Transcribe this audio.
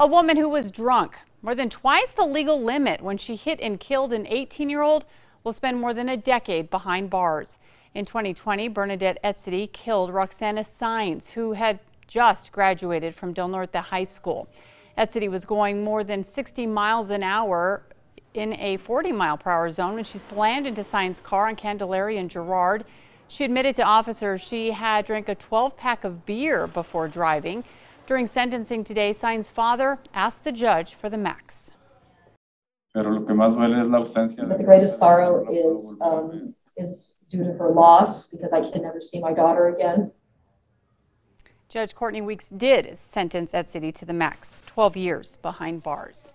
A woman who was drunk, more than twice the legal limit when she hit and killed an 18-year-old, will spend more than a decade behind bars. In 2020, Bernadette Etsitty killed Roxana Saenz, who had just graduated from Del Norte High School. Etsitty was going more than 60 miles an hour in a 40 mile per hour zone when she slammed into Saenz' car on Candelaria and Girard. She admitted to officers she had drank a 12 pack of beer before driving. During sentencing today, Saenz' father asked the judge for the max. Pero lo que más duele es la ausencia But the greatest sorrow que no puedo is, volver a ver. um, is due to her loss because I can never see my daughter again. Judge Courtney Weaks did sentence Etsitty to the max, 12 years behind bars.